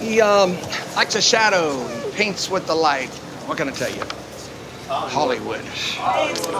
He um, likes a shadow. He paints with the light. What can I tell you? Hollywood. Hollywood.